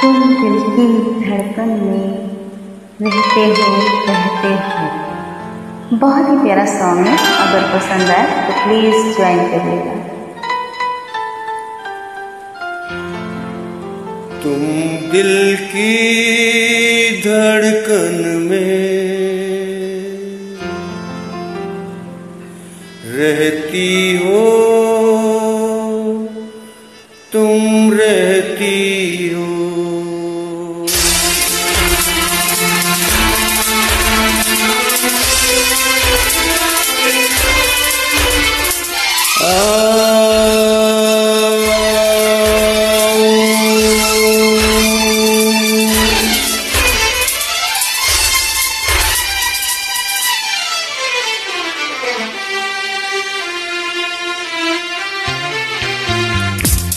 तुम दिल की धड़कन में रहते हो रहते हो। बहुत ही प्यारा सॉन्ग है, अगर पसंद आए तो प्लीज़ ज्वाइन करिएगा। तुम दिल की धड़कन में रहती हो, तुम रहती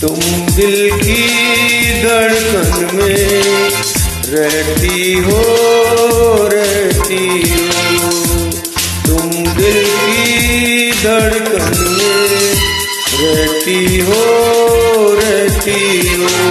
तुम दिल की धड़कन में रहती हो रहती हो। तुम दिल की धड़कन में रहती हो रहती हो।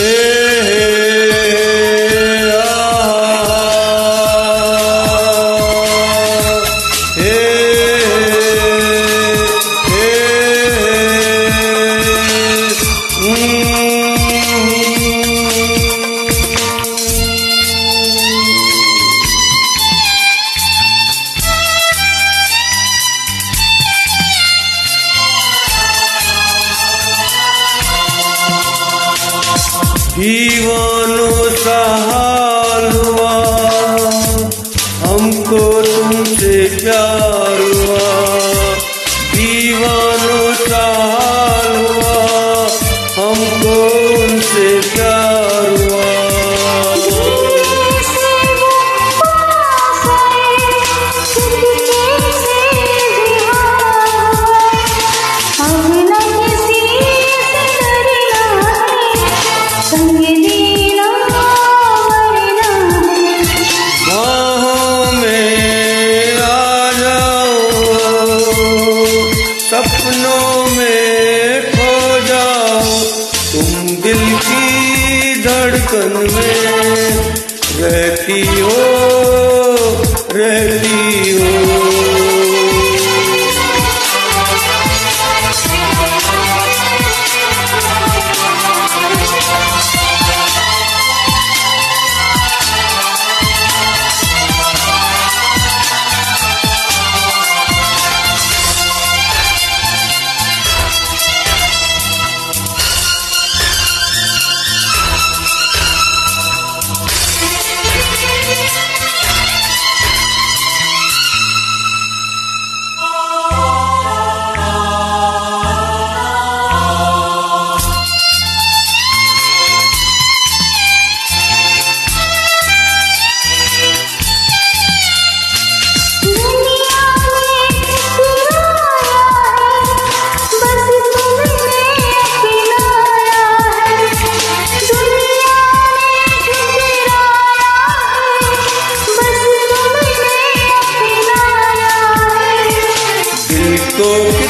Yeah. सा सहालुआ हमको तुमसे प्यार हुआ दीवानों में रहती हो रहती हो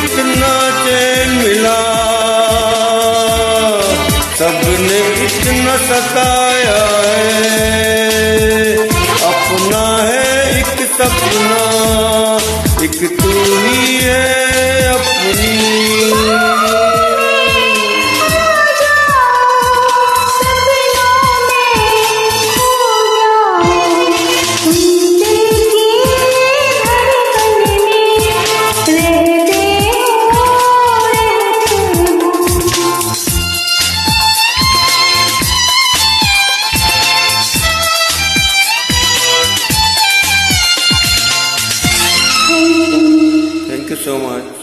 को कितना चैन मिला। सबने इतना सताया है। अपना है एक सपना, एक तू ही है अपनी। so much.